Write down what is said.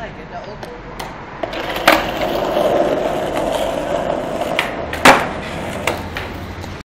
like it. The old